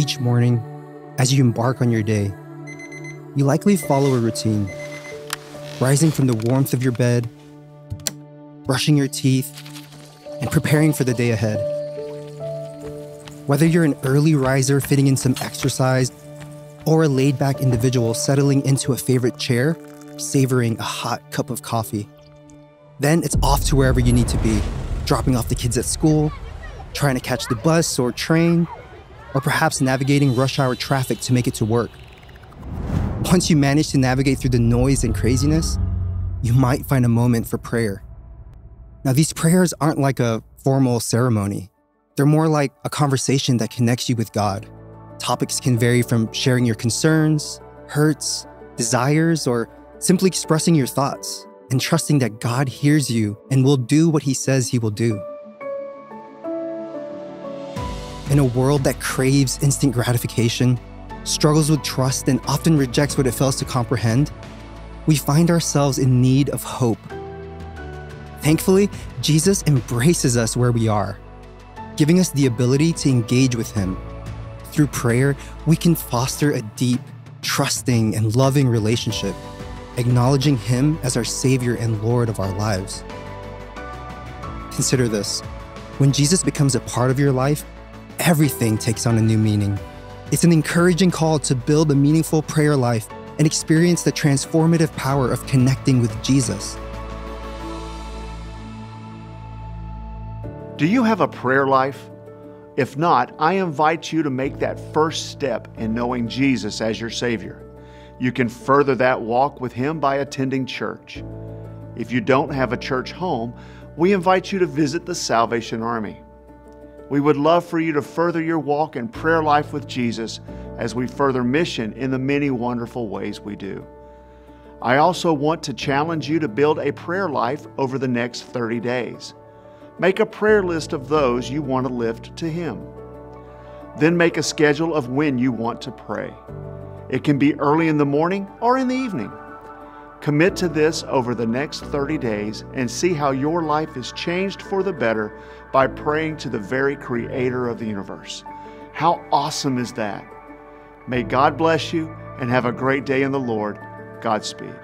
Each morning, as you embark on your day, you likely follow a routine. Rising from the warmth of your bed, brushing your teeth, and preparing for the day ahead. Whether you're an early riser fitting in some exercise, or a laid back individual settling into a favorite chair, savoring a hot cup of coffee. Then it's off to wherever you need to be, dropping off the kids at school, trying to catch the bus or train, or perhaps navigating rush hour traffic to make it to work. Once you manage to navigate through the noise and craziness, you might find a moment for prayer. Now, these prayers aren't like a formal ceremony, they're more like a conversation that connects you with God. Topics can vary from sharing your concerns, hurts, desires, or simply expressing your thoughts and trusting that God hears you and will do what He says He will do. In a world that craves instant gratification, struggles with trust, and often rejects what it fails to comprehend, we find ourselves in need of hope. Thankfully, Jesus embraces us where we are, giving us the ability to engage with Him. Through prayer, we can foster a deep, trusting, and loving relationship, acknowledging Him as our Savior and Lord of our lives. Consider this when Jesus becomes a part of your life, everything takes on a new meaning. It's an encouraging call to build a meaningful prayer life and experience the transformative power of connecting with Jesus. Do you have a prayer life? If not, I invite you to make that first step in knowing Jesus as your Savior. You can further that walk with Him by attending church. If you don't have a church home, we invite you to visit the Salvation Army. We would love for you to further your walk and prayer life with Jesus as we further mission in the many wonderful ways we do. I also want to challenge you to build a prayer life over the next 30 days. Make a prayer list of those you want to lift to Him. Then make a schedule of when you want to pray. It can be early in the morning or in the evening. Commit to this over the next 30 days and see how your life is changed for the better by praying to the very Creator of the universe. How awesome is that? May God bless you and have a great day in the Lord. Godspeed.